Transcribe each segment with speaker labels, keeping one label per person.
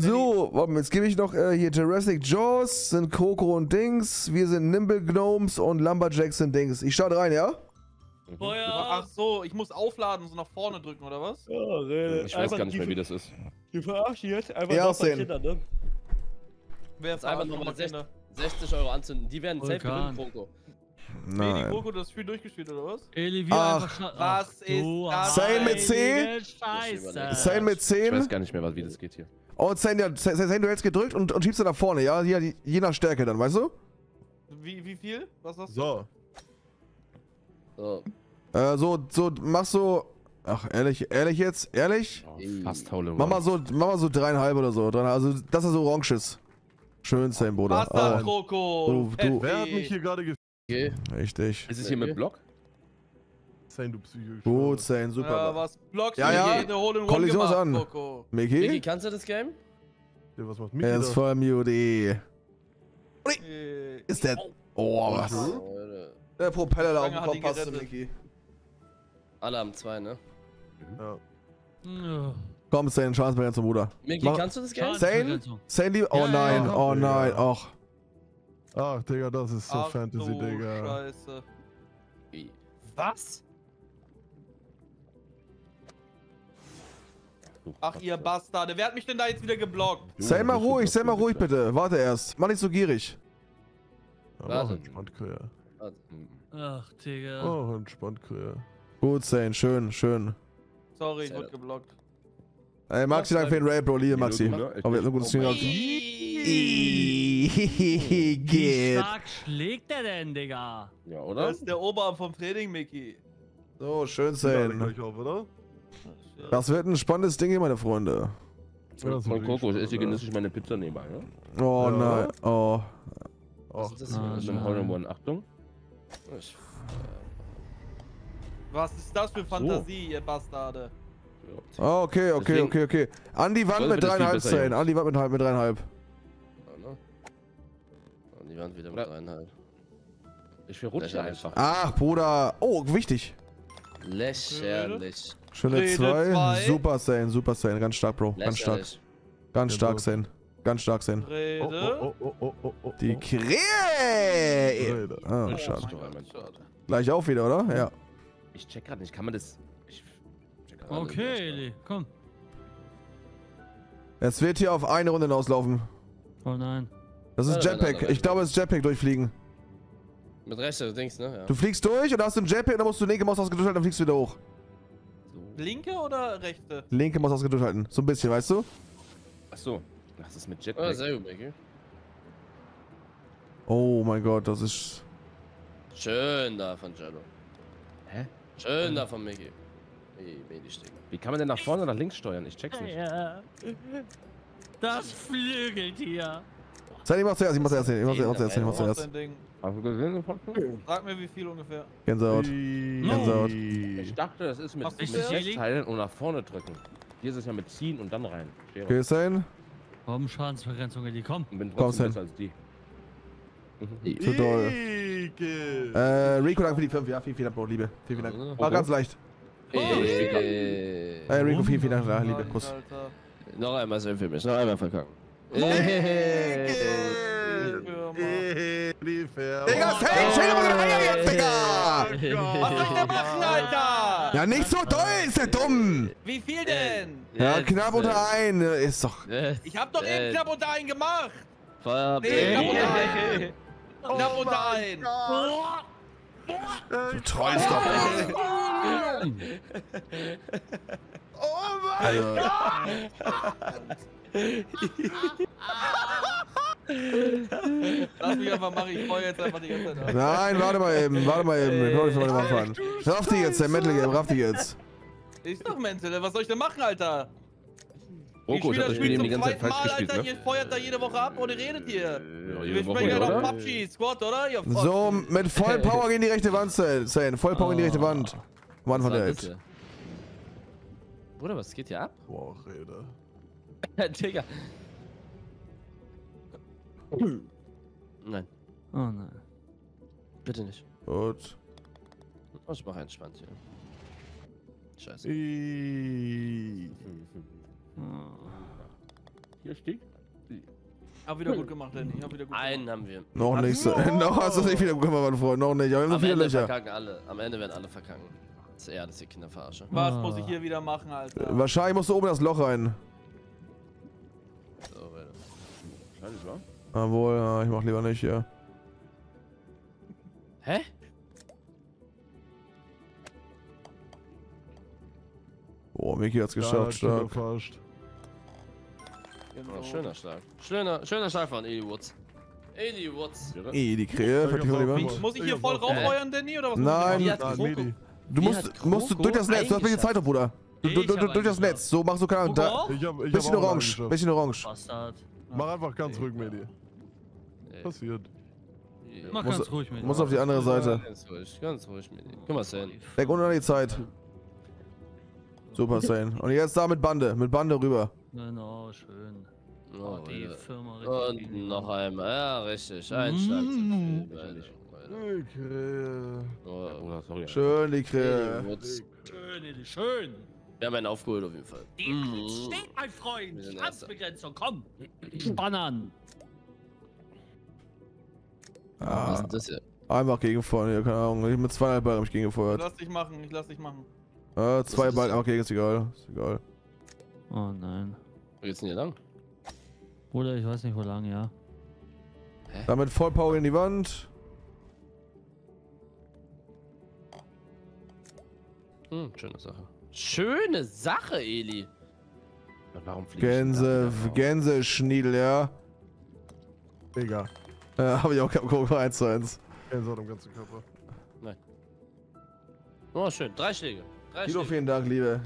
Speaker 1: So, jetzt gebe ich noch äh, hier Jurassic Jaws, sind Coco und Dings, wir sind Nimble Gnomes und Lumberjacks sind Dings. Ich starte rein, ja?
Speaker 2: Feuer!
Speaker 3: Ach so, ich muss aufladen und so nach vorne drücken, oder was?
Speaker 4: Ja, Rede.
Speaker 5: Ich weiß gar nicht mehr, wie das ist.
Speaker 4: Du verarschst jetzt einfach
Speaker 1: Ja,
Speaker 4: noch
Speaker 1: Hussein.
Speaker 4: bei Kindern, ne?
Speaker 3: Wer
Speaker 5: Jetzt einfach nochmal 60, 60 Euro anzünden. Die werden safe gewinnen.
Speaker 3: Medi
Speaker 1: Nein.
Speaker 3: Coco, du hast das Spiel durchgespielt, oder was?
Speaker 2: Eli, wie
Speaker 1: Ach,
Speaker 2: einfach scha-
Speaker 3: was
Speaker 2: Ach,
Speaker 3: ist das?
Speaker 1: Sein mit C?
Speaker 2: heilige Scheiße.
Speaker 1: Sein mit
Speaker 5: Ich
Speaker 1: 10
Speaker 5: weiß gar nicht mehr, was- wie das geht hier.
Speaker 1: Sein, Sein, du hältst gedrückt und, und schiebst dann nach vorne, ja? Die- je nach Stärke dann, weißt du?
Speaker 3: Wie, wie viel? Was hast du?
Speaker 4: So.
Speaker 5: So.
Speaker 1: Äh, so, so, mach so. Ach, ehrlich, ehrlich jetzt? Ehrlich?
Speaker 5: Oh, fast Hole
Speaker 1: Mach
Speaker 5: One.
Speaker 1: mal so, mach mal so dreieinhalb oder so. Also, dass er so orange ist. Schön, Sam, Bruder.
Speaker 3: Bastard
Speaker 1: Oh,
Speaker 3: Kroko!
Speaker 1: Du- du-
Speaker 4: Wer hat mich hier gerade gefällt?
Speaker 5: Okay.
Speaker 1: richtig.
Speaker 5: Ist es hier mit Block?
Speaker 4: Sein, du Psycho.
Speaker 1: Gut,
Speaker 3: Ja,
Speaker 1: super.
Speaker 3: was blockst
Speaker 1: Ja,
Speaker 3: du
Speaker 1: ja.
Speaker 3: One
Speaker 1: Kollision ist an.
Speaker 5: Miki,
Speaker 1: Mickey?
Speaker 5: kannst du das Game?
Speaker 4: Ja, was macht
Speaker 1: Er ist voll Muty.
Speaker 3: Äh,
Speaker 1: Ist der. Oh, was?
Speaker 5: Leute.
Speaker 1: Der Propeller da auf
Speaker 3: Lange
Speaker 1: dem
Speaker 3: hat
Speaker 1: Kopf
Speaker 3: die
Speaker 1: passt zu
Speaker 3: gerettet.
Speaker 1: Mickey.
Speaker 5: Alle haben zwei, ne?
Speaker 4: Ja.
Speaker 2: Ja.
Speaker 1: Komm, Sam, Schadensbegrenzung, Bruder.
Speaker 5: Miki,
Speaker 1: Mach-
Speaker 5: kannst du das Game?
Speaker 2: Begrenzung.
Speaker 1: Sam, lieb. Oh
Speaker 2: Ja, ja,
Speaker 1: nein,
Speaker 4: ja.
Speaker 1: oh nein,
Speaker 4: Ja.
Speaker 1: ach.
Speaker 4: Ach, Digga, das ist so
Speaker 3: Ach
Speaker 4: Fantasy,
Speaker 3: du
Speaker 4: Digga.
Speaker 3: Scheiße.
Speaker 5: Wie? Was?
Speaker 3: Ach, ihr Bastarde. Wer hat mich denn da jetzt wieder geblockt?
Speaker 1: Sei mal ruhig, sei mal ruhig bitte. Warte erst. Mach nicht so gierig.
Speaker 4: Aber
Speaker 5: Warte.
Speaker 4: entspannt.
Speaker 2: Ach, Digga.
Speaker 4: Auch entspannt, Korea.
Speaker 1: Gut, Zane, schön, schön.
Speaker 3: Sorry, ich wurde geblockt.
Speaker 1: Ey, Maxi, danke für den Raid, Bro. Liebe Maxi.
Speaker 5: Ich
Speaker 1: Aber wir haben ein gutes Stream gehabt.
Speaker 2: Wie stark schlägt der denn, Digga?
Speaker 5: Ja,
Speaker 3: Das
Speaker 5: oder?
Speaker 3: ist der Oberarm vom Training, Mickey.
Speaker 1: So, schön,
Speaker 4: Ja,
Speaker 1: Zane.
Speaker 4: gleich auf, oder?
Speaker 1: Das wird ein spannendes Ding hier, meine Freunde.
Speaker 4: Ja, wirklich
Speaker 5: ich esse genüsslich meine Pizza nebenbei, ne?
Speaker 1: Oh
Speaker 4: Ja.
Speaker 1: nein. Oh.
Speaker 5: Was ist das hier? Mit einem
Speaker 2: schade.
Speaker 5: Hole in One. Achtung. Ich,
Speaker 3: Was ist das für Fantasie, ihr Bastarde?
Speaker 5: ja,
Speaker 1: Oh, okay, okay,
Speaker 5: Deswegen-
Speaker 1: okay, okay. An die Wand mit dreieinhalb.
Speaker 5: Jungs.
Speaker 1: An die Wand mit, halb- mit dreieinhalb.
Speaker 5: ne? Und die Wand wieder mit dreieinhalb.
Speaker 6: Ich verrutsche einfach.
Speaker 1: Ach, Bruder. Oh, wichtig.
Speaker 5: Lächerlich.
Speaker 1: Schöne
Speaker 3: Rede
Speaker 1: zwei.
Speaker 3: zwei.
Speaker 1: Super Zane, super Zane. Ganz stark, Bro. Ganz stark. Ganz stark. Zane. Ganz stark.
Speaker 3: Rede.
Speaker 4: Oh, oh, oh, oh, oh, oh,
Speaker 1: Die. Krähe.
Speaker 4: Rede.
Speaker 1: Ah,
Speaker 3: Oh
Speaker 1: schade. Gleich auf wieder, oder? Ja.
Speaker 5: Ich check gerade nicht. Kann man das. Ich check grad nicht.
Speaker 2: Okay, Eli, komm.
Speaker 1: Es wird hier auf eine Runde hinauslaufen.
Speaker 2: Oh nein.
Speaker 1: Das ist Jetpack. Ich glaube, es ist Jetpack durchfliegen.
Speaker 5: Mit rechter Dings, ne? Ja.
Speaker 1: Du fliegst durch und hast einen Jetpack und dann musst du linke Maus ausgedrückt halten, dann fliegst du wieder hoch.
Speaker 3: Linke oder rechte?
Speaker 1: Linke Maus ausgedrückt halten. So ein bisschen, weißt du?
Speaker 5: Achso. Was ist mit
Speaker 6: Ah,
Speaker 5: Jetpack?
Speaker 6: sehr gut, Mickey.
Speaker 1: Oh mein Gott, das ist.
Speaker 6: Schön da von Jello.
Speaker 5: Hä?
Speaker 6: Schön da von Mickey. Wie
Speaker 5: kann man denn nach vorne oder nach links steuern? Ich check's nicht.
Speaker 2: Ja. Das Flügeltier.
Speaker 1: Sei, ich mach zuerst, ich mach zuerst, ich mach zuerst, ich mach zuerst.
Speaker 3: dein Ding?
Speaker 5: Hast du gesehen?
Speaker 3: Sag mir, wie viel ungefähr.
Speaker 1: Gänsehaut.
Speaker 4: Gänsehaut.
Speaker 5: Ich dachte, das ist mit,
Speaker 3: du
Speaker 5: mit
Speaker 3: das?
Speaker 5: Festhalten und nach vorne drücken. Hier ist es ja mit ziehen und dann rein. Schere.
Speaker 1: Okay, Zane.
Speaker 2: Komm, Schadensbegrenzung, Eli, komm.
Speaker 5: Und bin trotzdem besser als die.
Speaker 1: Zu doll. Äh, Rico, danke für die 5. Ja, vielen, vielen Dank, Bro, Liebe. Vielen, vielen Dank. War ganz leicht.
Speaker 6: Äh,
Speaker 1: Äh, Rico, vielen, vielen Dank, Liebe. Kuss.
Speaker 6: Noch einmal sehr für mich. Noch einmal verkacken.
Speaker 4: Ekel.
Speaker 3: Firma.
Speaker 1: Digga, stell dir mal deine Eier jetzt, Digga!
Speaker 3: Was soll ich denn machen, Alter?
Speaker 1: Ja, nicht so doll, ist der dumm!
Speaker 3: Wie viel denn?
Speaker 1: Ja, knapp unter ein. Ist doch.
Speaker 3: Ich hab doch eben
Speaker 6: Äh,
Speaker 3: knapp unter einen gemacht.
Speaker 6: Feuer.
Speaker 3: Nee, knapp unter einen. Knapp unter einen.
Speaker 1: Du träumst doch.
Speaker 4: Oh mein
Speaker 1: Also,
Speaker 3: Lass mich einfach machen, ich feuer jetzt einfach die ganze Zeit
Speaker 1: nein, warte mal eben, warte mal eben. Wir können nicht mal anfangen. Raff dich jetzt, der Metal Game, raff dich jetzt.
Speaker 3: Ist doch Mental, was soll ich denn machen, Alter?
Speaker 5: Roko, ich hab das Spiel eben die ganze Zeit falsch
Speaker 3: Mal,
Speaker 5: gespielt,
Speaker 3: Alter,
Speaker 5: ne?
Speaker 3: ihr feuert da jede Woche ab und ihr redet hier.
Speaker 5: Ja,
Speaker 3: Wir
Speaker 5: jede Woche,
Speaker 3: ja noch
Speaker 5: oder?
Speaker 3: PUBG, Squad, oder? Ihr
Speaker 1: So, mit voll Power gegen die rechte Wand, Zane. Voll Power in die rechte Wand. Am Anfang der Hälfte.
Speaker 6: Bruder, was geht hier ab?
Speaker 4: Boah, Rede.
Speaker 6: Digga. Nein,
Speaker 2: Oh nein.
Speaker 6: bitte nicht.
Speaker 1: Gut.
Speaker 6: Oh, Ich mach entspannt hier. Scheiße.
Speaker 4: Ih.
Speaker 2: Oh.
Speaker 5: Hier steht.
Speaker 3: Hab wieder gut gemacht, Danny. Hab wieder gut
Speaker 6: Einen
Speaker 3: gemacht.
Speaker 6: haben wir.
Speaker 1: Noch nicht. So, noch hast du nicht wieder bekommen, mein Freund. Noch nicht. Aber wir haben
Speaker 6: Am
Speaker 1: viele
Speaker 6: Ende
Speaker 1: Löcher.
Speaker 6: verkacken alle. Am Ende werden alle verkacken. Das ist eher, das ist die Kinderverarsche.
Speaker 3: Was
Speaker 2: Ah.
Speaker 3: muss ich hier wieder machen, Alter?
Speaker 1: Wahrscheinlich musst du oben das Loch rein.
Speaker 6: So, Leute.
Speaker 5: Wahrscheinlich, wa?
Speaker 1: Jawohl, ja, ich mach lieber nicht hier.
Speaker 6: Hä?
Speaker 1: Oh, Miki hat's
Speaker 4: Ja,
Speaker 1: geschafft,
Speaker 4: steht
Speaker 1: stark.
Speaker 4: Fast.
Speaker 3: Genau.
Speaker 6: Oh, schöner Schlag. Schöner, schöner Schlag von Eli Woods. Eli Woods.
Speaker 1: Ih, die Krähe, die lieber.
Speaker 3: Muss ich hier voll raufreuern, Danny, oder was?
Speaker 1: Nein.
Speaker 4: Nein.
Speaker 1: Du musst, musst du durch das Netz, du hast welche
Speaker 6: eingeschafft?
Speaker 1: Zeit, Bruder. Du, du,
Speaker 2: Ich
Speaker 1: du, durch das. Netz. So machst du keine Bisschen orange, bisschen orange.
Speaker 2: Bastard.
Speaker 4: Mach einfach ganz ruhig, Medi.
Speaker 6: Ey,
Speaker 4: Passiert.
Speaker 2: Mach
Speaker 1: Muss-
Speaker 2: ganz ruhig mit.
Speaker 1: Muss auf die andere Seite.
Speaker 6: Ganz ruhig, ganz ruhig mit. Guck mal, Sane.
Speaker 1: Denk unten an die Zeit. Super Sane. Und jetzt da mit Bande, mit Bande rüber.
Speaker 2: Genau, schön.
Speaker 6: Oh,
Speaker 2: Oh, die
Speaker 6: Leute.
Speaker 2: Firma richtig.
Speaker 6: Und noch einmal. Ja, richtig. Ein Schlag zu
Speaker 2: Mm.
Speaker 4: Ey, Krähe.
Speaker 6: Oh.
Speaker 1: Schön die Krähe.
Speaker 2: Schön, Eli, schön.
Speaker 6: Wir haben einen aufgeholt auf jeden Fall.
Speaker 2: Die
Speaker 6: Mhm.
Speaker 2: steht, mein Freund. Schadensbegrenzung, komm. Spann an.
Speaker 6: Was
Speaker 1: Ah,
Speaker 6: ist denn das hier?
Speaker 1: einfach gegengefeuert, hier, keine Ahnung. Ich mit zweieinhalb Ball hab ich gegengefeuert.
Speaker 3: Lass dich machen, ich lass dich machen.
Speaker 1: Äh, zwei Ball, einfach gegen, ist egal. Ist egal.
Speaker 2: Oh nein.
Speaker 6: Wo geht's denn hier lang?
Speaker 2: Bruder, ich weiß nicht, wo lang, ja.
Speaker 1: Damit Vollpower in die Wand.
Speaker 6: Hm, schöne Sache. Schöne Sache, Eli.
Speaker 5: Warum fliegt
Speaker 1: Gänse, Gänseschniedel, ja.
Speaker 4: Digga.
Speaker 1: Äh, hab ich auch gehabt, guck mal, 1 zu 1.
Speaker 4: Gänsehaut am ganzen Körper.
Speaker 6: Oh, schön. Drei Schläge. Drei
Speaker 1: Guido,
Speaker 6: Schläge.
Speaker 1: vielen Dank, Liebe.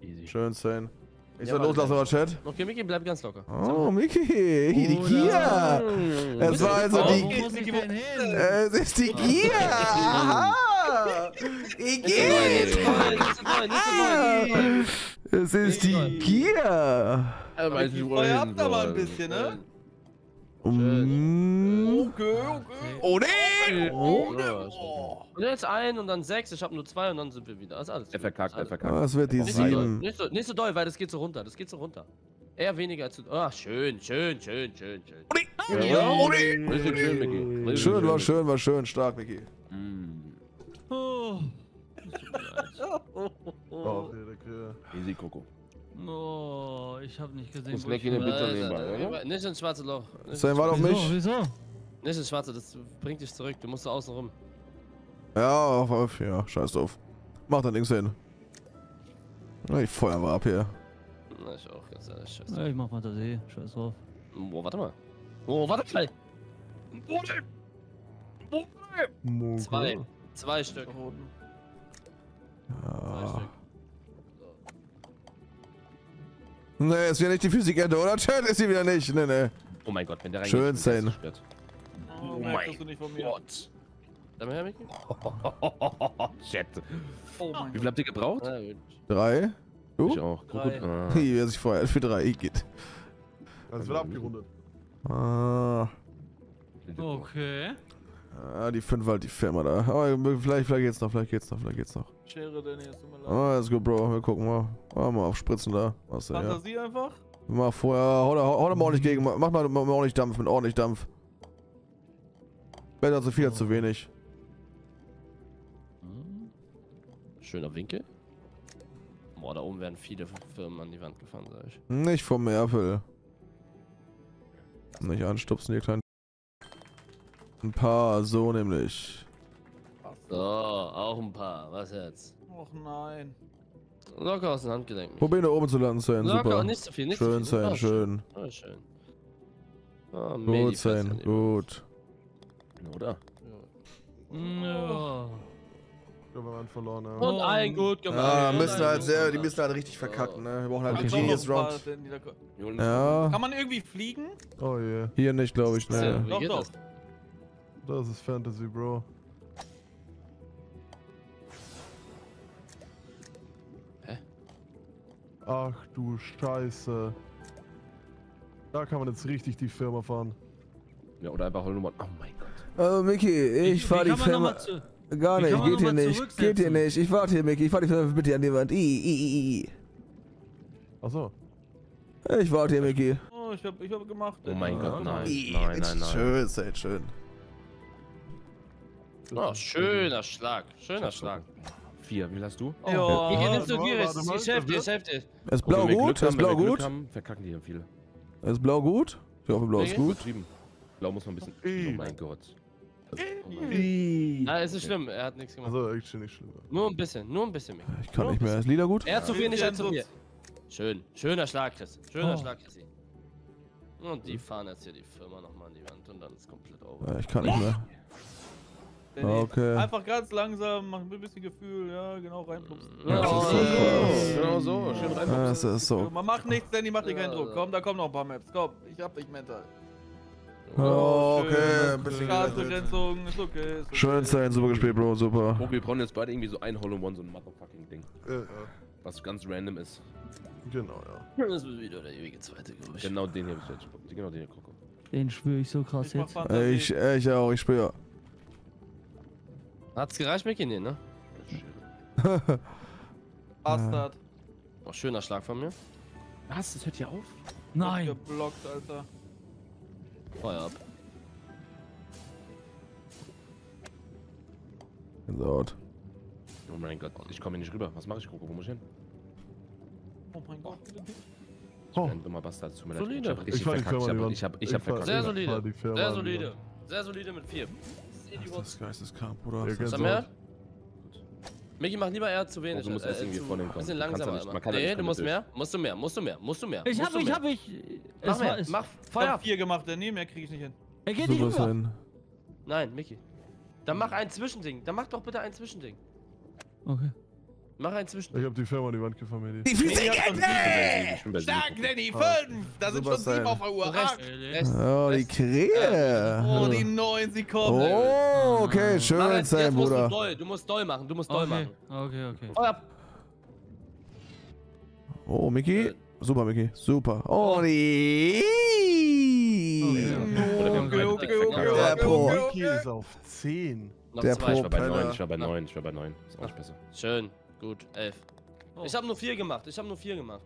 Speaker 5: Easy.
Speaker 1: Schön, Sane. Ich
Speaker 6: Ja,
Speaker 1: soll loslassen,
Speaker 6: warte.
Speaker 1: aber Chat.
Speaker 6: Okay, Micky, bleib ganz locker.
Speaker 1: Oh, Miki, die
Speaker 2: Bruder.
Speaker 1: Gier. Es war also
Speaker 2: Oh,
Speaker 1: die,
Speaker 2: wo denn hin?
Speaker 1: es ist die Gier. Aha. Die geht. Es ist die Gier.
Speaker 3: Aber ich habt aber ein bisschen, ne? Okay, okay.
Speaker 1: Oh nee.
Speaker 3: Oh.
Speaker 6: Und jetzt ein und dann sechs, ich habe nur zwei und dann sind wir wieder. Das ist alles.
Speaker 5: Er verkackt, er verkackt.
Speaker 1: Das wird die
Speaker 6: Nicht so, doll,
Speaker 1: sieben.
Speaker 6: nicht, so, nicht so doll, weil das geht so runter. Das geht so runter. Eher weniger als. Ah, schön, schön, schön, schön, schön.
Speaker 1: Oh nee.
Speaker 5: Richtig schön, Micky.
Speaker 1: War schön, war schön. Stark, Miki.
Speaker 5: Mm.
Speaker 2: Oh.
Speaker 4: Oh.
Speaker 5: Easy, Coco.
Speaker 2: Oh, ich hab nicht gesehen,
Speaker 5: weg
Speaker 2: ich
Speaker 5: in den
Speaker 2: war.
Speaker 6: Alter,
Speaker 5: nebenbei, oder?
Speaker 6: Nicht ins schwarze Loch.
Speaker 1: Warte auf
Speaker 2: Wieso,
Speaker 1: mich.
Speaker 2: wieso?
Speaker 6: nicht ins schwarze, das bringt dich zurück. Du musst da außen rum.
Speaker 1: Ja, auf, auf, ja, scheiß drauf. Mach da nichts hin. Ich feuer mal ab hier.
Speaker 6: Na, ich auch, ganz ehrlich. Scheiße.
Speaker 2: Ja, ich mach Fantasie, scheiß drauf.
Speaker 6: Oh, warte mal. Oh, warte mal.
Speaker 4: Moko.
Speaker 6: Zwei. Zwei Stück. Zwei
Speaker 1: Nee, ist wieder nicht die Physikende, oder? Chat ist sie wieder nicht. Nee, nee.
Speaker 5: Oh mein Gott, wenn der reingeht.
Speaker 1: Schön,
Speaker 5: zerstört.
Speaker 3: Oh, merkst du nicht von mir.
Speaker 5: Gott.
Speaker 6: Mal her, Micky.
Speaker 5: Shit.
Speaker 3: Oh mein
Speaker 5: Wie
Speaker 3: Gott.
Speaker 5: viel habt ihr gebraucht?
Speaker 1: Drei.
Speaker 5: Ich
Speaker 1: Du?
Speaker 5: auch. Guck
Speaker 6: Drei.
Speaker 5: gut. Ah.
Speaker 1: Hier, wer sich feuert für drei geht.
Speaker 4: Es wird abgerundet.
Speaker 1: Ah.
Speaker 2: Okay.
Speaker 1: ah, die fünf halt die Firma da. Aber vielleicht, vielleicht geht's noch, vielleicht geht's noch, vielleicht geht's noch.
Speaker 3: Schere, Danny, es tut mir leid.
Speaker 1: Ah, let's go, Bro. Wir gucken mal. Mach mal auf Spritzen da. Was denn, ja.
Speaker 3: Fantasie einfach?
Speaker 1: Mach vorher. Hau da, hau da mal ordentlich gegen. Mach mal, mal ordentlich Dampf, mit ordentlich Dampf. Besser zu viel als zu wenig.
Speaker 6: Hm. Schöner Winkel. Boah, da oben werden viele Firmen an die Wand gefahren, sag ich.
Speaker 1: Nicht vom Merpel. Nicht anstupsen, ihr kleinen. Ein paar, so nämlich.
Speaker 6: So, auch ein paar. Was jetzt?
Speaker 3: Och nein.
Speaker 6: Locker aus dem Handgelenk. Micky.
Speaker 1: Probier da oben zu landen, Zane.
Speaker 6: Locker,
Speaker 1: Super.
Speaker 6: nicht so viel, nicht
Speaker 1: Schön,
Speaker 6: so viel.
Speaker 1: Zane,
Speaker 6: Ah,
Speaker 1: schön.
Speaker 6: Ah, schön. Medi
Speaker 1: Gut,
Speaker 6: die
Speaker 1: gut.
Speaker 5: Oder?
Speaker 2: Ja.
Speaker 4: Ja, wir waren verloren, ja.
Speaker 6: Und ein gut gemacht.
Speaker 1: Ah,
Speaker 6: Und
Speaker 1: müssen halt sehr, die müssen halt richtig verkacken, ne? Wir brauchen halt
Speaker 2: Okay.
Speaker 1: Genius Round. Ja,
Speaker 3: Kann man irgendwie fliegen?
Speaker 4: Oh je.
Speaker 1: hier nicht, glaube ich, ne.
Speaker 3: Doch,
Speaker 6: geht
Speaker 3: doch.
Speaker 6: Das
Speaker 4: ist Fantasy, Bro. Ach du Scheiße. Da kann man jetzt richtig die Firma fahren.
Speaker 5: Ja, oder einfach Nummer. Oh mein Gott.
Speaker 1: Oh, Micky, ich
Speaker 2: Wie
Speaker 1: fahr die Firma.
Speaker 2: mal zu-
Speaker 1: Gar nicht, geht hier nicht, geht hier nicht. Ich warte hier, Micky, ich fahr die Firma bitte an die Wand. I, I, I, I.
Speaker 4: Achso.
Speaker 1: Ich warte hier, Mickey.
Speaker 3: Oh, ich hab, ich hab gemacht.
Speaker 5: Oh mein
Speaker 3: Ja,
Speaker 5: Gott, nein. Nein, nein, nein.
Speaker 1: Schön, seid schön.
Speaker 6: Oh, schöner Schlag. Schöner Schlag.
Speaker 5: Vier, wie viel hast du?
Speaker 3: Ja.
Speaker 6: Hier
Speaker 4: warte
Speaker 6: nimmst du vier,
Speaker 4: warte
Speaker 6: ist
Speaker 4: mal,
Speaker 6: ist Hälfte, ist Hälfte.
Speaker 1: Ist blau gut? Ist blau gut?
Speaker 5: Verkacken die hier viel.
Speaker 1: Ist blau gut? Ich hoffe, blau ist gut.
Speaker 5: Blau muss noch ein bisschen. Oh mein Gott. Oh
Speaker 6: Nein, es ist schlimm, er hat nichts gemacht.
Speaker 4: Also, echt nicht schlimm.
Speaker 6: Nur ein bisschen, nur ein bisschen. Mick.
Speaker 1: Ich kann nicht mehr. Ist lila gut?
Speaker 6: Er hat zu viel, nicht
Speaker 3: Ja,
Speaker 6: er zu viel. Schön, schöner Schlag, Chris. Schöner
Speaker 2: Oh.
Speaker 6: Schlag, Chrissy. Und die fahren jetzt hier die Firma nochmal an die Wand und dann ist komplett over.
Speaker 1: Ja, ich kann nicht mehr. Okay.
Speaker 3: Einfach ganz langsam, mach ein bisschen Gefühl, ja, genau, reinpupsen.
Speaker 6: Ja,
Speaker 1: das ist
Speaker 6: oh,
Speaker 1: so cool.
Speaker 5: Genau so, schön rein.
Speaker 1: Ah, Das ist so.
Speaker 3: Man macht nichts, Danny, mach dir keinen
Speaker 6: Ja,
Speaker 3: Druck.
Speaker 6: ja.
Speaker 3: Komm, da kommen noch ein paar Maps. Komm, ich hab dich mental.
Speaker 1: Oh, okay.
Speaker 3: schön.
Speaker 1: Ein bisschen
Speaker 3: Grenzbegrenzung, ist okay. Ist okay.
Speaker 1: Schön sein, super gespielt, Bro, super.
Speaker 5: Oh, wir brauchen jetzt beide irgendwie so ein Hole in One, so ein Motherfucking Ding.
Speaker 4: Ja, ja.
Speaker 5: Was ganz random ist.
Speaker 4: Genau, ja.
Speaker 6: Das wird wieder der ewige zweite, glaube ich.
Speaker 5: Genau den hier hab ich jetzt. Genau den hier, Kroko.
Speaker 2: Den spüre ich so krass
Speaker 3: Ich
Speaker 2: jetzt.
Speaker 1: Ich, ich auch, ich spüre.
Speaker 6: Hat's gereicht, Mickey? Nee, ne?
Speaker 3: Bastard.
Speaker 6: Äh. Noch schöner Schlag von mir.
Speaker 5: Was? Das hört hier auf?
Speaker 2: Nein.
Speaker 3: Geblockt, Alter.
Speaker 6: Feuer ab.
Speaker 1: Out.
Speaker 5: Oh mein Gott, ich komme nicht rüber. Was mache ich, Koko? Wo muss ich hin?
Speaker 3: Oh mein Gott.
Speaker 4: Oh.
Speaker 5: Ein dummer Bastard, tut mir leid. Ich hab richtig
Speaker 4: ich
Speaker 5: hab, ich ich hab verkackt.
Speaker 6: Sehr solide. Sehr solide. Sehr solide mit
Speaker 1: 4 dir die
Speaker 4: Wurst.
Speaker 1: Das geisteskrank,
Speaker 6: Bruder.
Speaker 4: Ja,
Speaker 6: Sag mehr? Micky, mach lieber eher zu wenig.
Speaker 5: Oh, du musst
Speaker 6: jetzt
Speaker 5: äh, irgendwie
Speaker 6: von
Speaker 5: dem kommen.
Speaker 6: Bisschen langsamer.
Speaker 5: Nicht, man kann
Speaker 6: nee,
Speaker 5: nicht
Speaker 6: du musst mehr. Musst du mehr, musst du mehr, musst du mehr.
Speaker 2: Ich hab, ich hab, ich.
Speaker 6: Mach mehr, mach Feuer.
Speaker 3: Ich
Speaker 6: hab
Speaker 3: vier gemacht, nee, mehr krieg ich nicht hin.
Speaker 2: Er geht nicht rüber.
Speaker 6: Nein, Micky. Dann mach ein Zwischending. Dann mach doch bitte ein Zwischending.
Speaker 2: Okay.
Speaker 6: Mach ein Zwischending.
Speaker 4: Ich hab die Firma an die Wand gefahren.
Speaker 1: Die Physik
Speaker 5: sieben,
Speaker 3: Stark. Danny,
Speaker 4: Ah.
Speaker 3: fünf! Da sind
Speaker 1: Super
Speaker 3: schon sieben auf der Uhr.
Speaker 6: Recht.
Speaker 3: Acht.
Speaker 6: Rest.
Speaker 1: Oh, die
Speaker 6: Rest.
Speaker 1: Krähe.
Speaker 3: Oh, die neun, sie kommen.
Speaker 1: Oh, okay,
Speaker 6: Mach
Speaker 1: schön
Speaker 6: jetzt,
Speaker 1: sein,
Speaker 6: jetzt musst du
Speaker 1: Bruder.
Speaker 6: doll. Du musst doll machen. Du musst doll
Speaker 2: Okay,
Speaker 6: machen.
Speaker 2: okay, okay.
Speaker 6: Feuer ab.
Speaker 1: Oh, Mickey. Super, Mickey. Super. Oh, die.
Speaker 2: Okay,
Speaker 3: Okay, okay, okay, okay,
Speaker 1: Der
Speaker 3: okay,
Speaker 1: Pro.
Speaker 3: okay,
Speaker 4: Mickey
Speaker 3: okay.
Speaker 4: ist auf 10.
Speaker 6: Noch
Speaker 1: Der
Speaker 6: zwei.
Speaker 5: Ich war bei
Speaker 1: Penner.
Speaker 5: neun, ich war bei neun, ich war bei neun. Ist auch nicht besser.
Speaker 6: Schön. Gut. Elf.
Speaker 2: Oh.
Speaker 6: Ich habe nur vier gemacht. Ich habe nur vier gemacht.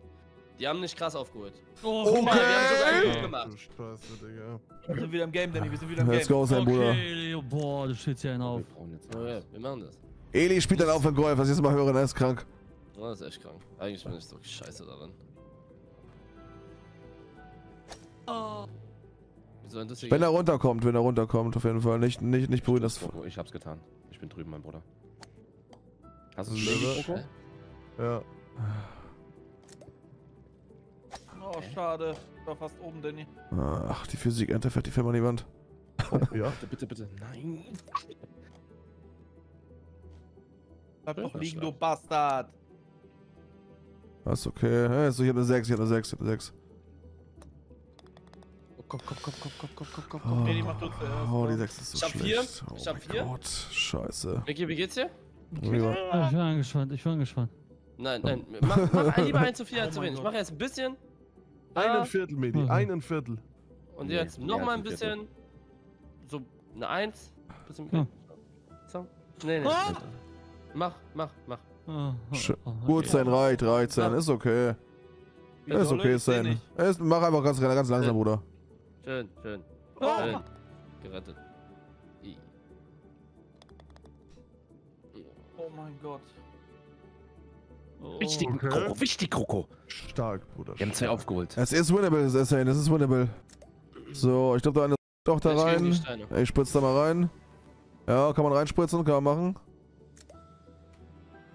Speaker 6: Die haben nicht krass aufgeholt.
Speaker 2: Oh,
Speaker 1: Okay.
Speaker 6: Mal, wir haben sogar gemacht.
Speaker 4: du Scheiße, Digga.
Speaker 3: Wir sind wieder im Game, Danny, wir sind wieder im
Speaker 1: Let's
Speaker 3: Game.
Speaker 1: go, sein Bruder.
Speaker 2: Okay, Leo, boah, du stellst hier einen auf.
Speaker 5: Wir brauchen jetzt
Speaker 6: Okay, wir machen das.
Speaker 1: Eli spielt dann auf den Golf. Was ich jetzt mal höre, er ist krank.
Speaker 6: Oh, das ist echt krank. Eigentlich bin ich so scheiße das hier?
Speaker 1: Wenn er runterkommt, wenn er runterkommt, auf jeden Fall. Nicht, nicht, nicht berühren. Das
Speaker 5: ich hab's getan. Ich bin drüben, mein Bruder. Hast du schon?
Speaker 4: Ja.
Speaker 3: Oh, schade. Ich war fast oben, Danny.
Speaker 1: Ach, die Physik, Ente fährt die Firma an die Wand.
Speaker 4: Ja.
Speaker 5: Bitte, bitte, bitte. Nein.
Speaker 3: Bleib doch liegen, du Bastard.
Speaker 1: Das ist okay. Ja, so, ich hab eine 6, ich hab eine 6, ich hab eine 6.
Speaker 5: Oh, komm, komm, komm, komm, komm, komm, komm, komm.
Speaker 1: Oh,
Speaker 3: Nee, die macht uns zuerst.
Speaker 1: oh die 6 ist so
Speaker 6: Ich hab
Speaker 1: schlecht.
Speaker 6: vier.
Speaker 1: Oh
Speaker 6: Ich hab
Speaker 1: mein
Speaker 6: vier.
Speaker 1: Gott, scheiße.
Speaker 6: Micky, wie geht's dir?
Speaker 1: Lieber.
Speaker 2: Ah, Ich bin angespannt, ich bin angespannt.
Speaker 6: Nein, nein. Mach, mach ein- lieber ein zu viel als
Speaker 3: Oh
Speaker 6: zu
Speaker 3: mein
Speaker 6: wenig.
Speaker 3: Gott.
Speaker 6: Mach jetzt ein bisschen.
Speaker 4: Einen
Speaker 6: Ah,
Speaker 4: Viertel, Medi.
Speaker 2: Mhm.
Speaker 4: Einen Viertel.
Speaker 6: und
Speaker 5: Nee,
Speaker 6: jetzt
Speaker 5: mehr
Speaker 6: noch
Speaker 5: als
Speaker 6: mal
Speaker 5: ein
Speaker 6: ein bisschen. So, eine Eins. Bisschen
Speaker 2: Ja.
Speaker 6: So. Nee, nee.
Speaker 2: Ah!
Speaker 6: Mach, mach, mach.
Speaker 2: Oh, oh,
Speaker 1: Sch-
Speaker 2: oh,
Speaker 1: Gut
Speaker 2: okay.
Speaker 1: sein, reicht, reicht sein.
Speaker 6: Ja.
Speaker 1: Ist okay. Ist
Speaker 3: dolle?
Speaker 1: okay
Speaker 3: Ich
Speaker 1: sein. Ist, mach einfach ganz, ganz langsam,
Speaker 6: Ja.
Speaker 1: Bruder.
Speaker 6: Schön, schön.
Speaker 2: Oh.
Speaker 6: Schön. Gerettet.
Speaker 3: Mein Gott.
Speaker 2: Oh.
Speaker 5: Wichtig,
Speaker 4: Okay.
Speaker 5: Kroko, wichtig, Kroko.
Speaker 4: Stark, Bruder.
Speaker 5: Wir haben zwei aufgeholt.
Speaker 1: Es ist winnable, das ist das ist winnable. So, ich glaube, da eine doch da rein. Ich spritze da mal rein. Ja, kann man reinspritzen, kann man machen.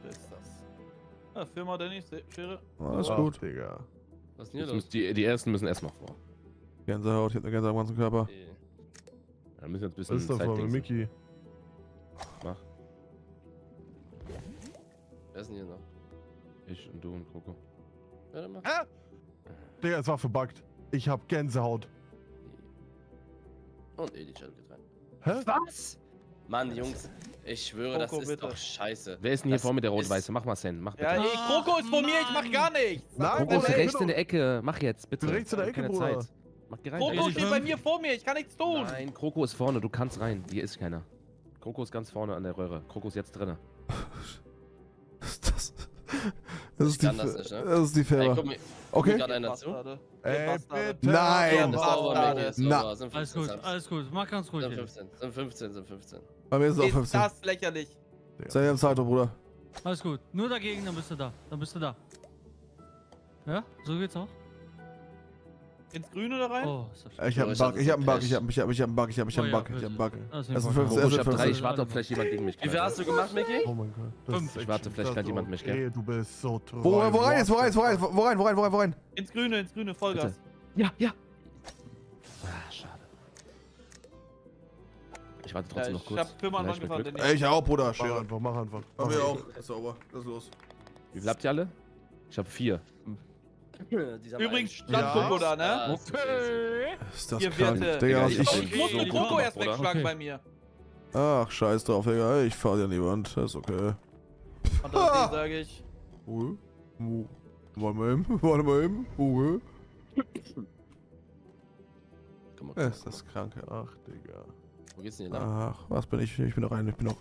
Speaker 3: Wer ist das? Ah, Firma, Danny, Schere.
Speaker 1: Alles
Speaker 4: Ach,
Speaker 1: gut.
Speaker 4: Digga.
Speaker 6: Was ist denn hier los?
Speaker 5: die, die ersten müssen erstmal vor.
Speaker 1: Gänsehaut, ich hab eine Gänsehaut am ganzen Körper.
Speaker 6: Eh.
Speaker 5: Da müssen wir jetzt ein
Speaker 4: Was
Speaker 5: bisschen
Speaker 4: ist da
Speaker 5: Zeit
Speaker 4: vorne,
Speaker 5: dingsen.
Speaker 4: Mickey?
Speaker 6: Wer ist denn hier noch?
Speaker 5: Ich und du und Kroko.
Speaker 6: Ja, dann mach.
Speaker 4: Digga, es war verbuggt. Ich hab Gänsehaut.
Speaker 6: Und Edi Chat geht rein.
Speaker 4: Hä?
Speaker 6: Was? Mann, Jungs, ich schwöre, das
Speaker 3: Coco,
Speaker 6: ist
Speaker 3: bitte.
Speaker 6: doch scheiße.
Speaker 5: Wer ist denn hier
Speaker 6: Das
Speaker 5: vor mit der Rot-Weiße? Mach mal Sen, mach bitte.
Speaker 3: Ja, ey, Kroko ist vor mir, ich mach gar nichts.
Speaker 4: Nein,
Speaker 5: Kroko ist
Speaker 4: ey,
Speaker 5: rechts in der Ecke. Mach jetzt, bitte.
Speaker 4: Rechts in der Ecke,
Speaker 5: Keine
Speaker 4: Bruder.
Speaker 5: Zeit. Mach rein.
Speaker 3: Kroko
Speaker 2: Ey,
Speaker 3: steht bei mir vor mir, ich kann nichts tun.
Speaker 5: Nein, Kroko ist vorne, du kannst rein. Hier ist keiner. Kroko ist ganz vorne an der Röhre. Kroko ist jetzt drinne.
Speaker 1: Ist das? Das Das ist die,
Speaker 6: das nicht, ne?
Speaker 1: das ist die
Speaker 6: Ey, mir,
Speaker 1: Okay.
Speaker 4: Ey.
Speaker 1: Nein.
Speaker 6: Ist ist
Speaker 1: Na.
Speaker 6: Sind
Speaker 2: Alles
Speaker 6: 15,
Speaker 2: gut, alles gut. Mach ganz ruhig.
Speaker 6: Sind
Speaker 2: jetzt.
Speaker 6: 15, sind 15, sind 15.
Speaker 1: Bei mir ist es auch
Speaker 3: Ist
Speaker 1: 15.
Speaker 3: das lächerlich.
Speaker 1: Sei am Zeit, Bruder.
Speaker 2: Alles gut. Nur dagegen, dann bist du da. Dann bist du da. Ja, so geht's auch.
Speaker 3: Ins Grüne da rein?
Speaker 2: Oh, ist das schön.
Speaker 1: Ich hab einen
Speaker 6: Ja,
Speaker 1: Bug, ich hab einen Bug,
Speaker 6: Pech.
Speaker 1: ich hab ich hab ich hab einen Bug, ich hab ich hab einen
Speaker 2: Oh ja,
Speaker 1: Bug, ich hab einen. Bug.
Speaker 2: Das ist
Speaker 1: sind
Speaker 2: voll.
Speaker 1: 15,
Speaker 6: Oh,
Speaker 1: das
Speaker 6: ich hab drei,
Speaker 1: 15.
Speaker 6: ich warte, ob vielleicht jemand gegen mich
Speaker 5: Wie viel hast du gemacht, Mickey?
Speaker 4: Oh mein Gott. Das
Speaker 2: Fünf.
Speaker 4: ist echt
Speaker 6: Ich warte, vielleicht kann jemand mich, gell?
Speaker 4: Ey, du bist so treu.
Speaker 1: Wo, wo rein jetzt, wo rein,
Speaker 4: What
Speaker 1: wo rein, wo rein, wo rein, wo rein, wo rein?
Speaker 3: Ins Grüne, ins Grüne, Vollgas.
Speaker 6: Ja, ja. Ah, schade. Ich warte
Speaker 3: Ja,
Speaker 6: trotzdem noch
Speaker 3: ich
Speaker 6: kurz.
Speaker 3: hab Firma
Speaker 6: Vielleicht mit
Speaker 3: angefangen,
Speaker 6: Glück.
Speaker 3: Danny.
Speaker 1: Ich auch, Bruder,
Speaker 4: Mach einfach, mach einfach.
Speaker 1: Mir
Speaker 4: einfach.
Speaker 1: auch. Ist sauber, das ist los.
Speaker 6: Wie viel habt ihr alle? Ich hab vier.
Speaker 3: Übrigens stand
Speaker 4: Ja.
Speaker 3: Coco da, ne?
Speaker 6: Ja, ist crazy.
Speaker 1: Ist das
Speaker 3: Ihr
Speaker 1: krank.
Speaker 3: Werte.
Speaker 1: Digga,
Speaker 6: Ja,
Speaker 1: was
Speaker 6: ich-
Speaker 3: Ich,
Speaker 1: ich...
Speaker 3: ich muss Coco
Speaker 6: gemacht,
Speaker 3: erst wegschlagen
Speaker 2: Okay.
Speaker 3: bei mir.
Speaker 1: Ach, scheiß drauf, Digga. Ich fahr dir an die Wand. Das ist okay.
Speaker 3: Und dann sage ich,
Speaker 1: Okay. Wo- Warte mal eben, warte mal eben. Okay.
Speaker 6: Komm mal, komm mal,
Speaker 1: Ist das
Speaker 6: mal.
Speaker 1: krank, ja.
Speaker 4: Ach, Digga.
Speaker 6: Wo geht's denn hier lang?
Speaker 1: Ach, was bin ich? Ich bin doch ein, ich bin doch...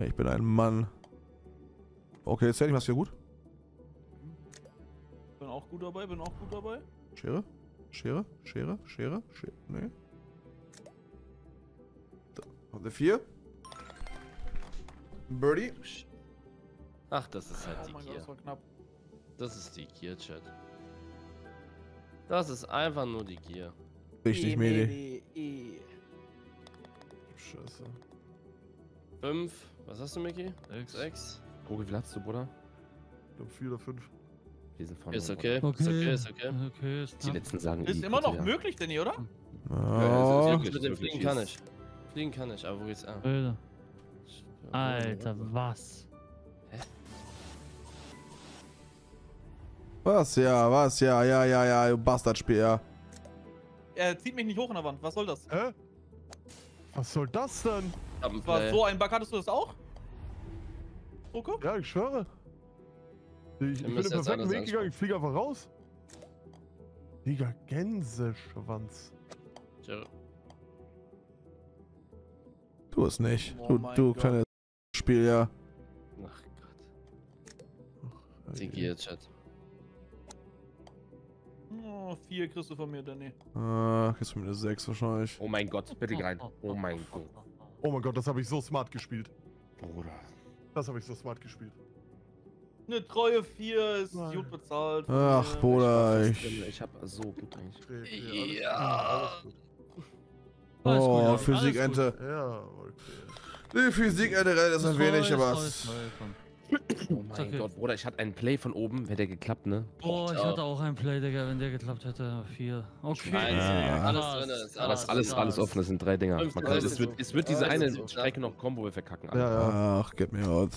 Speaker 1: Ich bin ein Mann. Okay, jetzt fertig, machst du wieder gut?
Speaker 3: Bin auch gut dabei, bin auch gut dabei.
Speaker 1: Schere? Schere? Schere? Schere? Schere? Nee. Da. Und eine 4. Birdie.
Speaker 6: Ach, das ist halt
Speaker 3: Oh
Speaker 6: die
Speaker 3: mein Gott,
Speaker 6: Gier.
Speaker 3: das war knapp.
Speaker 6: Das ist die Gier, Chat. Das ist einfach nur die Gier.
Speaker 1: Richtig, Medi.
Speaker 4: Scheiße.
Speaker 6: Fünf. Was hast du, Mickey?
Speaker 2: Sechs.
Speaker 6: Sechs. Oh, wie viel hast du, Bruder?
Speaker 4: Ich glaub, vier oder fünf.
Speaker 5: Wir sind vorne.
Speaker 6: Ist okay. Ist
Speaker 2: Okay.
Speaker 6: okay, ist okay.
Speaker 2: Okay, ist
Speaker 5: Die letzten sagen
Speaker 3: Ist immer noch
Speaker 5: ja.
Speaker 3: möglich, Danny, oder?
Speaker 1: Oh.
Speaker 6: Ja, mit dem
Speaker 5: wirklich
Speaker 6: Fliegen kann
Speaker 5: ist-
Speaker 6: ich. Fliegen kann ich, aber wo geht's an?
Speaker 2: Alter. Alter, was?
Speaker 1: Was? Ja, was? Ja, ja, ja, ja, du Bastardspiel, ja.
Speaker 3: Er zieht mich nicht hoch in der Wand. Was soll das?
Speaker 4: Hä? Was soll das denn?
Speaker 3: Das war so ein Bug. Hattest du das auch? Coco?
Speaker 4: Ja, ich schwöre. Ich, ich bin den perfekten Weg gegangen, ich fliege einfach raus. Digga, Gänseschwanz.
Speaker 6: Tja,
Speaker 1: Du es nicht.
Speaker 3: Oh
Speaker 1: Du,
Speaker 3: mein
Speaker 1: du
Speaker 3: Gott.
Speaker 1: kleines Spiel, ja.
Speaker 6: Ach Gott. Die
Speaker 4: Ey,
Speaker 6: Gier, Chat.
Speaker 3: Oh, vier kriegst du von mir, Danny.
Speaker 1: Ah, kriegst du mir eine 6 wahrscheinlich.
Speaker 5: Oh mein Gott, bitte rein. Oh mein Gott.
Speaker 4: Oh mein Gott, das habe ich so smart gespielt.
Speaker 5: Bruder.
Speaker 4: Das habe ich so smart gespielt.
Speaker 3: Eine treue vier ist
Speaker 4: Nein.
Speaker 3: gut bezahlt.
Speaker 1: Ach,
Speaker 3: mir.
Speaker 1: Bruder,
Speaker 5: Ich,
Speaker 1: ich.
Speaker 5: ich hab so gut eigentlich.
Speaker 6: Ja.
Speaker 4: gut,
Speaker 2: Alles gut,
Speaker 1: Oh,
Speaker 2: alles
Speaker 1: Physikente.
Speaker 4: alles gut. Ja, okay.
Speaker 1: Die Physikente ist ein wenig, aber.
Speaker 2: Alles toll, komm.
Speaker 5: Oh mein
Speaker 2: okay.
Speaker 5: Gott, Bruder, ich hatte einen Play von oben, wäre der geklappt, ne?
Speaker 2: Boah, ich hatte auch einen Play, Digga, wenn der geklappt hätte. Vier. Okay.
Speaker 6: Eins,
Speaker 1: Ja.
Speaker 6: alles drin ist. Alles,
Speaker 5: alles, alles offen, das sind drei Dinger. Man kann, es, wird,
Speaker 6: so.
Speaker 5: es wird diese eine. Strecke noch kommen, wo wir verkacken.
Speaker 4: Ja, ja.
Speaker 1: Ach, get me out.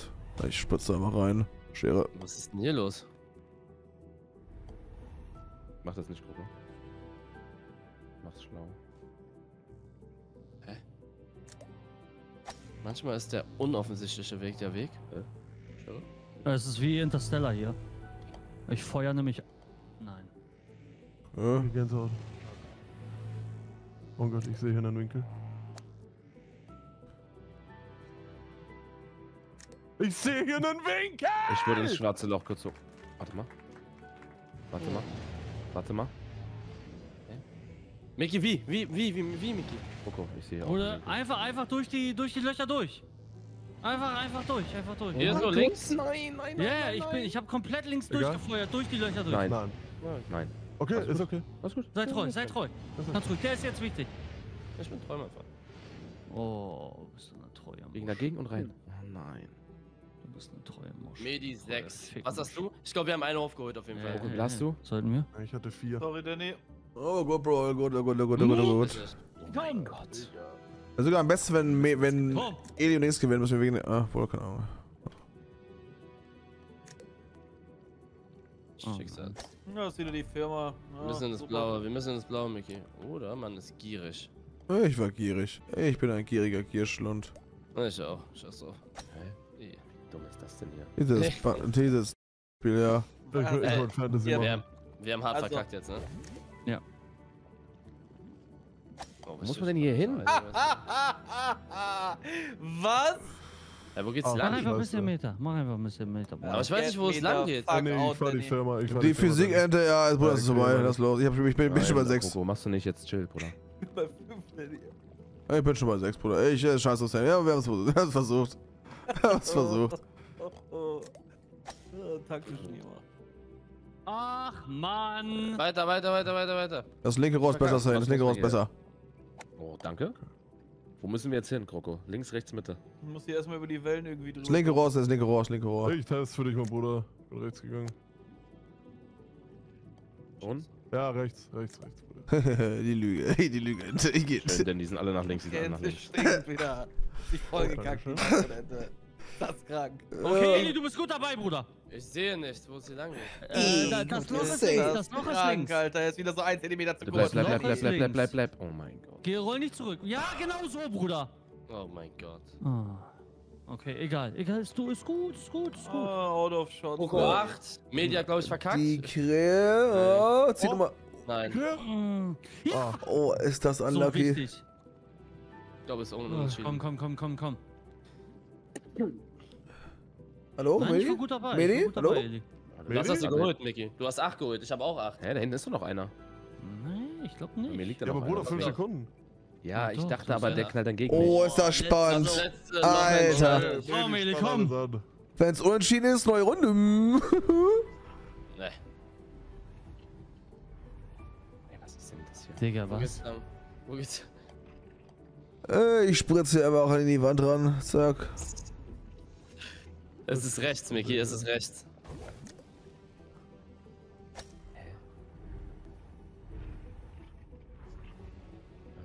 Speaker 1: Ich spritze da mal rein. Schere.
Speaker 6: Was ist denn hier los?
Speaker 5: Mach das nicht, Gruppe. Mach's schlau.
Speaker 6: Manchmal ist der unoffensichtliche Weg der Weg.
Speaker 2: Es ist wie Interstellar hier. Ich feuer nämlich. Nein.
Speaker 4: Gänsehaut. Oh Gott, ich sehe hier einen Winkel. Ich sehe hier einen Winkel!
Speaker 5: Ich wurde ins schwarze Loch gezogen. Warte mal. Warte mal. Warte mal.
Speaker 6: Mickey, wie? Wie, wie, wie, wie, Mickey?
Speaker 5: Coco, ich sehe auch.
Speaker 2: Oder einfach, einfach durch die, durch die Löcher durch. Einfach, einfach durch, einfach durch.
Speaker 6: Hier
Speaker 2: Ja,
Speaker 6: so links?
Speaker 5: Nein, nein,
Speaker 2: yeah, ich bin, ich habe komplett links
Speaker 4: Egal.
Speaker 2: durchgefeuert, durch die Löcher durch.
Speaker 5: Nein,
Speaker 4: Nein.
Speaker 5: nein.
Speaker 4: Okay,
Speaker 5: Alles
Speaker 4: ist
Speaker 5: gut.
Speaker 4: okay.
Speaker 5: Alles gut.
Speaker 2: Sei treu, sei treu.
Speaker 4: Ist
Speaker 2: Ganz ruhig, der ist jetzt wichtig.
Speaker 6: Ich bin Träumer einfach.
Speaker 2: Oh, bist du eine treue
Speaker 5: Gegen dagegen und rein. Oh nein.
Speaker 2: Bist eine treue Maus.
Speaker 6: Medi
Speaker 2: Treue
Speaker 6: 6.
Speaker 2: Fick-
Speaker 6: Was hast du? Ich glaube, wir haben einen aufgeholt auf jeden Fall.
Speaker 2: Ja,
Speaker 5: hast du?
Speaker 2: Sollten wir?
Speaker 4: Ich hatte vier.
Speaker 3: Sorry, Danny.
Speaker 1: Oh gut, Bro, gut, gut, gut, gut, gut, gut.
Speaker 6: Richtig.
Speaker 5: Oh mein Gott.
Speaker 1: Also sogar am besten, wenn, Me- wenn! Eli und Dings gewinnen, müssen wir wegen. Ah, wohl, keine Ahnung.
Speaker 6: Schicksal.
Speaker 3: Ja, das ist wieder die Firma. Ja,
Speaker 6: Wir müssen ins
Speaker 3: super.
Speaker 6: Blaue, wir müssen ins Blaue, Mickey. Oder man ist gierig.
Speaker 1: Ich war gierig. Ich bin ein gieriger Gierschlund.
Speaker 6: Ich auch. Scheiß drauf.
Speaker 5: Hä? Dumm ist das denn hier?
Speaker 1: Dieses, dieses Spiel, ja.
Speaker 4: Ich, ich
Speaker 3: Äh,
Speaker 4: wollte Fantasy
Speaker 3: ja,
Speaker 6: Wir haben, wir haben hart
Speaker 3: Also-
Speaker 6: verkackt jetzt, ne?
Speaker 2: Ja.
Speaker 6: Oh,
Speaker 5: Wo muss man denn hier hin?
Speaker 3: Was?
Speaker 6: Ja, wo geht's
Speaker 2: Mach
Speaker 6: lang?
Speaker 2: einfach ein bisschen Meter. Mach einfach ein bisschen Meter.
Speaker 6: Aber ich weiß nicht, wo es lang geht.
Speaker 4: Ah, nee, ich fahr die Firma. Ich fahr
Speaker 1: Die
Speaker 4: dann.
Speaker 1: Physikente, ja, Bruder, das ist
Speaker 4: Ja,
Speaker 1: vorbei. Lass los. Ich, hab, ich bin, bin schon bei
Speaker 5: Nein,
Speaker 1: 6.
Speaker 5: Coco, machst du nicht jetzt chill, Bruder.
Speaker 1: Ich bin schon bei 6, Bruder. Ich äh, scheiß auf Sam. Ja, wir haben es versucht. Es versucht.
Speaker 3: Oh, oh. oh. Taktisch niemand.
Speaker 2: Ach, Mann.
Speaker 6: Weiter, weiter, weiter, weiter, weiter.
Speaker 1: Das linke Rohr ist besser, Sam. Das linke Rohr ist besser.
Speaker 5: Oh, danke. Wo müssen wir jetzt hin, Kroko? Links, rechts, Mitte.
Speaker 3: Du musst hier erstmal über die Wellen irgendwie drüber.
Speaker 1: Das linke Rohr ist das linke Rohr, das linke Rohr.
Speaker 4: Ich test für dich, mein Bruder. Bin rechts gegangen.
Speaker 5: Und?
Speaker 4: Ja, rechts, rechts, rechts, Bruder.
Speaker 1: die Lüge. Die Lüge. Die
Speaker 5: Schön,
Speaker 1: geht.
Speaker 5: denn die sind alle nach links, die sind alle nach links.
Speaker 3: wieder. Sich voll gekackt. Wochenende. Das ist krank.
Speaker 2: Okay, Eli, du bist gut dabei, Bruder.
Speaker 6: Ich sehe nicht, wo es hier lang geht.
Speaker 2: Äh, da, das Loch ist links, das Loch ist
Speaker 3: krank,
Speaker 2: links.
Speaker 3: Alter. Er ist wieder so ein Zentimeter zu kurz.
Speaker 5: bleib, bleib, bleib, bleib, bleib, bleib, bleib. Oh mein Gott.
Speaker 2: Geh, roll nicht zurück. Ja, genau so, Bruder.
Speaker 6: Oh mein Gott.
Speaker 2: Ah. Okay, egal. Egal, ist, du, ist gut, ist gut, ist gut.
Speaker 3: Ah, out of shot.
Speaker 6: Coco 8. Media, glaube ich, verkackt.
Speaker 1: Die Krähe. Oh, zieh doch mal.
Speaker 6: Nein.
Speaker 2: Ja,
Speaker 4: Ah,
Speaker 1: Oh, ist das
Speaker 2: so
Speaker 1: unlucky.
Speaker 2: wichtig.
Speaker 6: Ich glaube, es ist
Speaker 2: Oh, komm,
Speaker 6: unentschieden.
Speaker 2: komm, komm, komm, komm.
Speaker 1: Hallo,
Speaker 2: Nein, ich war gut dabei. Gut
Speaker 1: Hallo?
Speaker 2: Eli.
Speaker 6: Was hast du geholt, Mickey? Du hast 8 geholt, ich habe auch 8.
Speaker 5: Hä, da hinten ist doch noch einer.
Speaker 2: Nein, ich glaube
Speaker 5: Bei Mir
Speaker 2: nicht.
Speaker 5: liegt da
Speaker 4: ja,
Speaker 5: noch
Speaker 4: aber Bruder,
Speaker 5: einer.
Speaker 4: 5
Speaker 6: Ja.
Speaker 4: Sekunden.
Speaker 5: Ja, ich
Speaker 2: Doch,
Speaker 5: dachte aber, der knallt dann gegen
Speaker 1: Oh,
Speaker 5: mich.
Speaker 1: ist das spannend.
Speaker 6: Also, letzte-
Speaker 1: Alter.
Speaker 6: ein-
Speaker 2: Komm, Eli,
Speaker 4: Spann
Speaker 2: komm.
Speaker 4: an.
Speaker 1: Wenn's unentschieden ist, neue Runde.
Speaker 6: Nee.
Speaker 5: Ey, was ist denn das hier?
Speaker 2: Digga,
Speaker 6: Wo
Speaker 2: was?
Speaker 6: geht's lang? Wo geht's?
Speaker 1: Äh, ich spritze hier einfach an die Wand ran. Zack.
Speaker 6: Es ist rechts, Mickey, es ist rechts.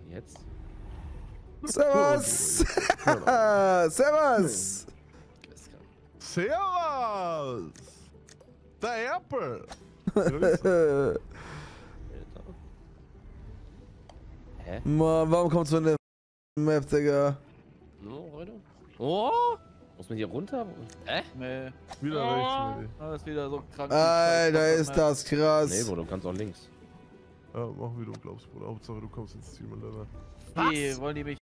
Speaker 5: Und jetzt?
Speaker 1: Servus. Servus.
Speaker 6: Gar nicht.
Speaker 4: Servus! Der Erpel!
Speaker 5: Hä?
Speaker 1: Mann, warum kommt so eine Map, Digga?
Speaker 6: No, Leute. Oh!
Speaker 5: Muss man hier runter?
Speaker 6: Hä?
Speaker 3: Nee.
Speaker 4: Wieder
Speaker 2: Oh.
Speaker 4: rechts, Medi.
Speaker 3: Ah, ist wieder so krank.
Speaker 1: Alter, ist das
Speaker 5: Nee,
Speaker 1: krass.
Speaker 5: Bro, du kannst auch links.
Speaker 4: Ja, mach wie du glaubst, Bruder. Hauptsache du kommst ins Ziel, mein Lieber.
Speaker 3: Nee, wollen die mich.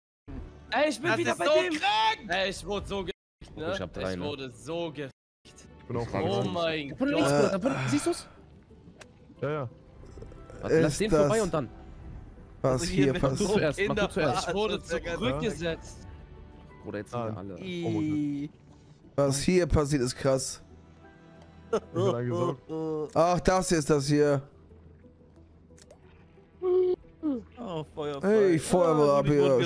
Speaker 6: Ey, ich bin
Speaker 3: Das
Speaker 6: wieder
Speaker 3: ist
Speaker 6: bei
Speaker 3: so
Speaker 6: dem!
Speaker 3: krank!
Speaker 6: Ey, ich wurde so gefickt, ne?
Speaker 5: Ich hab drei,
Speaker 6: ich
Speaker 5: ne?
Speaker 6: wurde so gefickt.
Speaker 4: Ich bin auch
Speaker 6: Oh
Speaker 4: voll
Speaker 6: mein
Speaker 5: Da links,
Speaker 6: Gott.
Speaker 5: Vorne. Siehst du's?
Speaker 4: Ja, ja.
Speaker 5: Warte, lass
Speaker 1: Ist
Speaker 5: den
Speaker 1: das-
Speaker 5: vorbei und dann.
Speaker 1: Was
Speaker 3: Also
Speaker 1: hier
Speaker 5: Du
Speaker 1: passiert.
Speaker 3: in
Speaker 5: mach
Speaker 3: der
Speaker 5: du zuerst.
Speaker 6: Ich wurde zurückgesetzt.
Speaker 5: Bruder, jetzt sind
Speaker 4: Ah.
Speaker 5: wir alle.
Speaker 3: Ih.
Speaker 1: Was hier passiert, ist krass.
Speaker 4: Ich.
Speaker 1: Ach, das hier ist das hier.
Speaker 3: Oh, Feuer.
Speaker 1: Hey, Feuerwehr ab hier.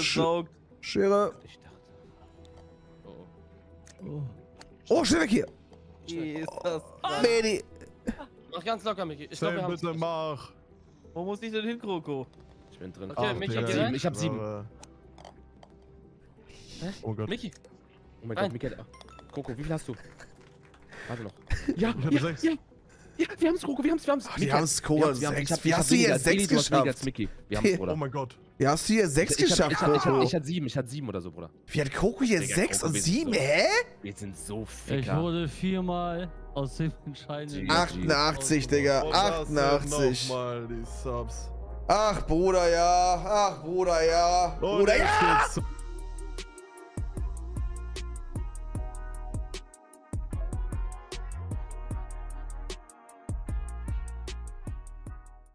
Speaker 1: Schere.
Speaker 5: Ich dachte.
Speaker 6: Oh.
Speaker 1: Oh, schnell weg hier.
Speaker 3: Ist das krank.
Speaker 1: Medi.
Speaker 6: Mach ganz locker, Mickey. Ich glaube, wir haben
Speaker 4: bitte mach!
Speaker 3: Wo muss ich denn hin, Kroko?
Speaker 5: Ich bin drin.
Speaker 6: Okay,
Speaker 4: Ach,
Speaker 6: habt ihr
Speaker 5: sieben. Ich hab sieben.
Speaker 4: aber- Oh Gott.
Speaker 6: Mickey,
Speaker 5: Oh mein
Speaker 6: Nein.
Speaker 5: Gott, Mikael. Coco, wie viel hast du? Warte noch. Ja,
Speaker 4: Ich hab sechs.
Speaker 5: ja. Ja, wir haben's, Coco, wir haben's, wir haben's.
Speaker 1: die
Speaker 5: Mikael,
Speaker 1: haben's, Coco,
Speaker 5: wir haben's, wir haben's.
Speaker 1: sechs.
Speaker 5: Ich hab-
Speaker 1: Wie
Speaker 5: ich
Speaker 1: hast
Speaker 5: hab
Speaker 1: du hier sechs geschafft?
Speaker 5: als Mickey. Wir haben's,
Speaker 1: Oh
Speaker 5: Bruder.
Speaker 4: Oh mein Gott.
Speaker 1: Wie hast du hier sechs
Speaker 5: Ich hab,
Speaker 1: geschafft,
Speaker 5: ich, hab, ich, hab, ich hatte sieben, ich hatte sieben oder so, Bruder.
Speaker 1: Wie hat Coco hier
Speaker 5: Digga,
Speaker 1: sechs und sieben?
Speaker 5: so-
Speaker 1: Hä?
Speaker 5: Wir sind so
Speaker 2: Ich
Speaker 5: Ficker.
Speaker 2: wurde viermal aus dem entscheidenden.
Speaker 5: Ah.
Speaker 1: 88, Digga.
Speaker 4: Und das sind
Speaker 1: 88.
Speaker 4: Nochmal die Subs.
Speaker 1: Ach, Bruder, ja. Ach, Bruder, ja. Bruder, ja.